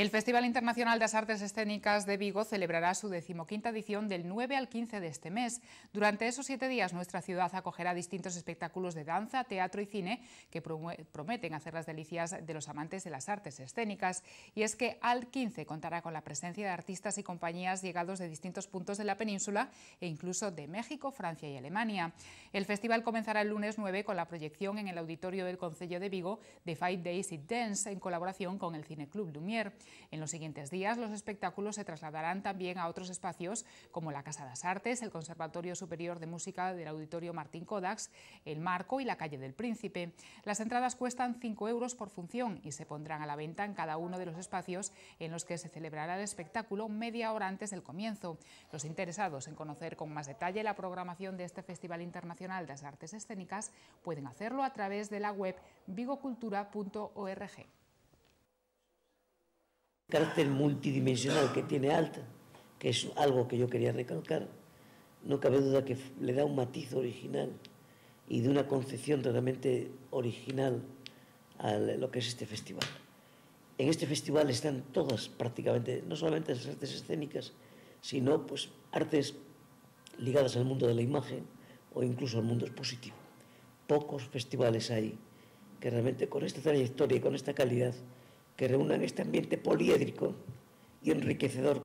El Festival Internacional de las Artes Escénicas de Vigo celebrará su decimoquinta edición del 9 al 15 de este mes. Durante esos siete días nuestra ciudad acogerá distintos espectáculos de danza, teatro y cine que prometen hacer las delicias de los amantes de las artes escénicas. Y es que al 15 contará con la presencia de artistas y compañías llegados de distintos puntos de la península e incluso de México, Francia y Alemania. El festival comenzará el lunes 9 con la proyección en el auditorio del Concello de Vigo de Five Days It Dance en colaboración con el Cine Club Lumière. En los siguientes días los espectáculos se trasladarán también a otros espacios como la Casa de las Artes, el Conservatorio Superior de Música del Auditorio Martín Kodax, el Marco y la Calle del Príncipe. Las entradas cuestan 5 euros por función y se pondrán a la venta en cada uno de los espacios en los que se celebrará el espectáculo media hora antes del comienzo. Los interesados en conocer con más detalle la programación de este Festival Internacional de las Artes Escénicas pueden hacerlo a través de la web vigocultura.org carácter multidimensional que tiene Alta, que es algo que yo quería recalcar, no cabe duda que le da un matiz original y de una concepción totalmente original a lo que es este festival. En este festival están todas prácticamente, no solamente las artes escénicas, sino pues artes ligadas al mundo de la imagen o incluso al mundo expositivo. Pocos festivales hay que realmente con esta trayectoria y con esta calidad que reúnan este ambiente poliédrico y enriquecedor